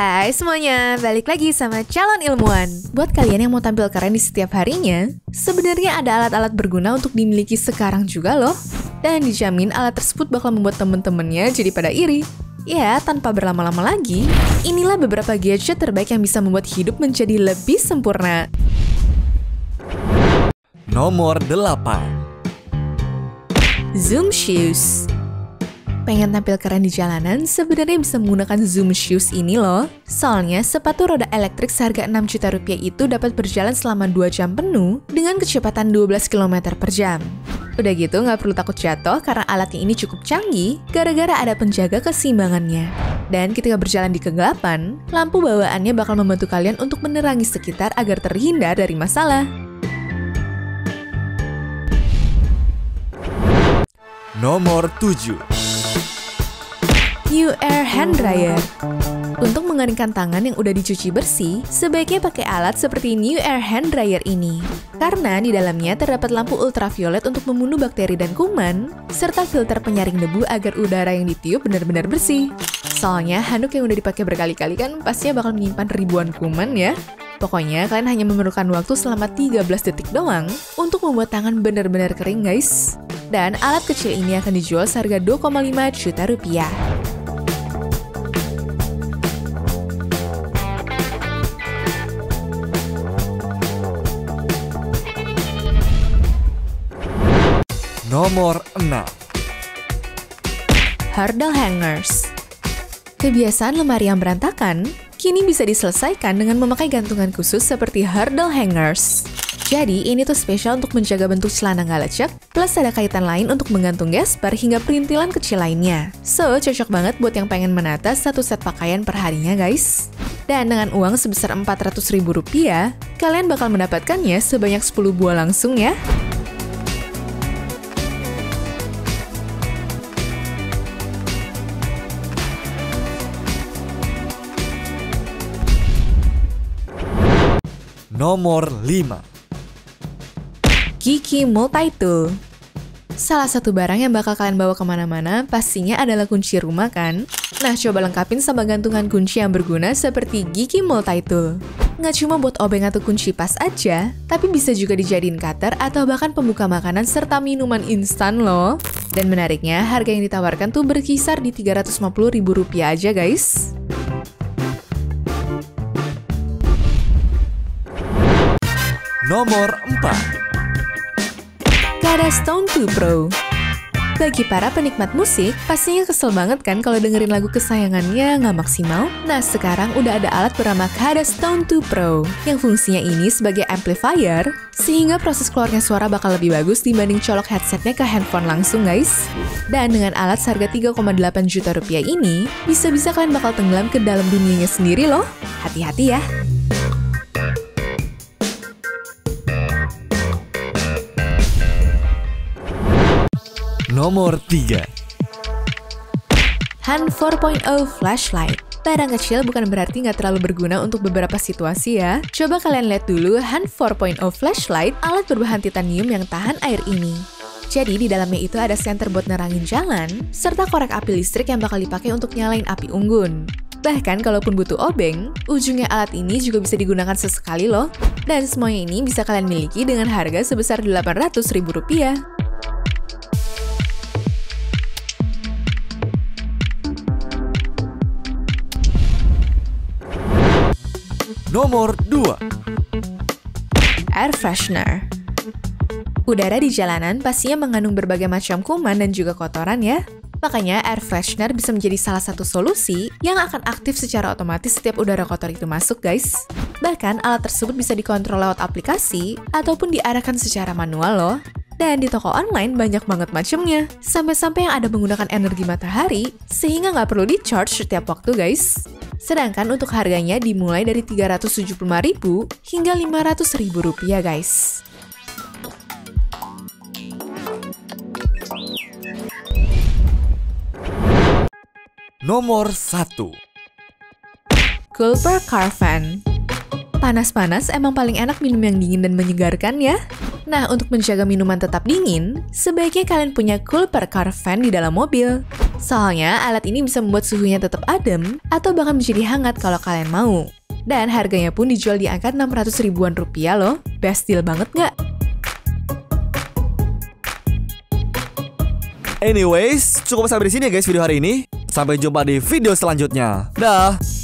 Hai semuanya, balik lagi sama calon ilmuwan. Buat kalian yang mau tampil keren di setiap harinya, sebenarnya ada alat-alat berguna untuk dimiliki sekarang juga loh. Dan dijamin alat tersebut bakal membuat temen-temennya jadi pada iri. Ya, tanpa berlama-lama lagi, inilah beberapa gadget terbaik yang bisa membuat hidup menjadi lebih sempurna. Nomor 8 Zoom Shoes pengen tampil keren di jalanan, sebenarnya bisa menggunakan Zoom Shoes ini loh. Soalnya, sepatu roda elektrik seharga 6 juta rupiah itu dapat berjalan selama 2 jam penuh dengan kecepatan 12 km per jam. Udah gitu, nggak perlu takut jatuh karena alatnya ini cukup canggih gara-gara ada penjaga keseimbangannya. Dan ketika berjalan di kegelapan, lampu bawaannya bakal membantu kalian untuk menerangi sekitar agar terhindar dari masalah. Nomor 7 New Air Hand Dryer. Untuk mengeringkan tangan yang udah dicuci bersih, sebaiknya pakai alat seperti New Air Hand Dryer ini. Karena di dalamnya terdapat lampu ultraviolet untuk membunuh bakteri dan kuman, serta filter penyaring debu agar udara yang ditiup benar-benar bersih. Soalnya handuk yang udah dipakai berkali-kali kan pastinya bakal menyimpan ribuan kuman ya. Pokoknya kalian hanya memerlukan waktu selama 13 detik doang untuk membuat tangan benar-benar kering guys. Dan alat kecil ini akan dijual seharga 2,5 juta rupiah. Nomor 6 Hurdle Hangers Kebiasaan lemari yang berantakan kini bisa diselesaikan dengan memakai gantungan khusus seperti hurdle hangers. Jadi, ini tuh spesial untuk menjaga bentuk celana nggak lecek, plus ada kaitan lain untuk menggantung gesper hingga perintilan kecil lainnya. So, cocok banget buat yang pengen menata satu set pakaian per harinya, guys. Dan dengan uang sebesar Rp400.000, kalian bakal mendapatkannya sebanyak 10 buah langsung ya. Nomor 5 Kiki Multi Tool Salah satu barang yang bakal kalian bawa ke mana-mana pastinya adalah kunci rumah kan? Nah, coba lengkapin sama gantungan kunci yang berguna seperti Gigi Multi Tool. Nggak cuma buat obeng atau kunci pas aja, tapi bisa juga dijadiin cutter atau bahkan pembuka makanan serta minuman instan loh. Dan menariknya, harga yang ditawarkan tuh berkisar di Rp350.000 aja guys. Nomor 4 Kada Stone 2 Pro bagi para penikmat musik, pastinya kesel banget kan kalau dengerin lagu kesayangannya nggak maksimal? Nah, sekarang udah ada alat bernama Kada Stone 2 Pro, yang fungsinya ini sebagai amplifier, sehingga proses keluarnya suara bakal lebih bagus dibanding colok headsetnya ke handphone langsung, guys. Dan dengan alat seharga 3,8 juta rupiah ini, bisa-bisa kalian bakal tenggelam ke dalam dunianya sendiri loh. Hati-hati ya! Nomor 3 Han 4.0 Flashlight Barang kecil bukan berarti nggak terlalu berguna untuk beberapa situasi ya. Coba kalian lihat dulu Han 4.0 Flashlight, alat berbahan titanium yang tahan air ini. Jadi di dalamnya itu ada senter buat nerangin jalan, serta korek api listrik yang bakal dipakai untuk nyalain api unggun. Bahkan kalaupun butuh obeng, ujungnya alat ini juga bisa digunakan sesekali loh. Dan semuanya ini bisa kalian miliki dengan harga sebesar Rp800.000. Nomor 2 Air freshener Udara di jalanan pastinya mengandung berbagai macam kuman dan juga kotoran ya. Makanya air freshener bisa menjadi salah satu solusi yang akan aktif secara otomatis setiap udara kotor itu masuk guys. Bahkan alat tersebut bisa dikontrol lewat aplikasi ataupun diarahkan secara manual loh. Dan di toko online banyak banget macamnya. Sampai-sampai yang ada menggunakan energi matahari, sehingga nggak perlu di-charge setiap waktu guys. Sedangkan untuk harganya dimulai dari 375.000 hingga 500.000 rupiah guys. Nomor 1 Culper Carvan Panas-panas emang paling enak minum yang dingin dan menyegarkan ya? Nah, untuk menjaga minuman tetap dingin, sebaiknya kalian punya Culper Carvan di dalam mobil. Soalnya alat ini bisa membuat suhunya tetap adem atau bahkan menjadi hangat kalau kalian mau. Dan harganya pun dijual di angka 600 ribuan rupiah loh. Best deal banget nggak? Anyways, cukup sampai di sini ya guys video hari ini. Sampai jumpa di video selanjutnya. Dah.